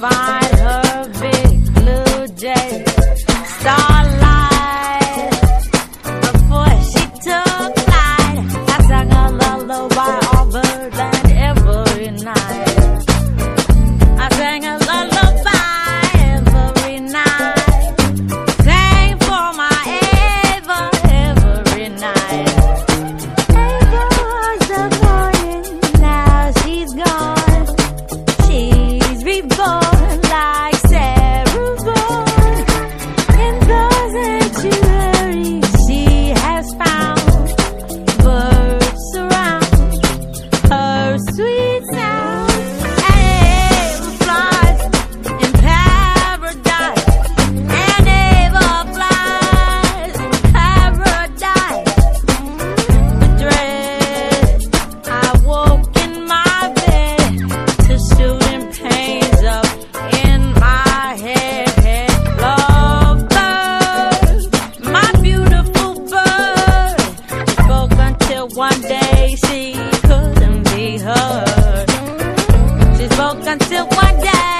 fine. she couldn't be hurt. She spoke until one day.